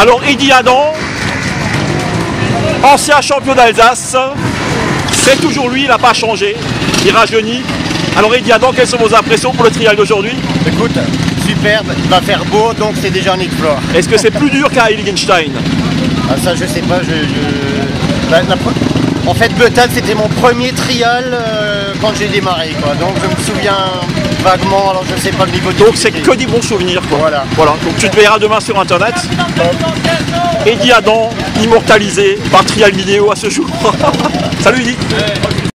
Alors Eddie Adam, ancien champion d'Alsace, c'est toujours lui, il n'a pas changé, il rajeunit. Alors Eddie Adam, quelles sont vos impressions pour le trial d'aujourd'hui Écoute, superbe, il va faire beau, donc c'est déjà un exploit. Est-ce que c'est plus dur qu'à Heiligenstein Ah, ça, je sais pas, je. je- la- la pre- En fait, Beutal, c'était mon premier trial euh, quand j'ai démarré, quoi. Donc, je me souviens vaguement, alors je sais pas le niveau de Donc c'est que des bons souvenirs. Quoi. Voilà. voilà. Donc tu te verras demain sur internet. Eddie Adam, immortalisé par trial vidéo à ce jour. Salut Eddie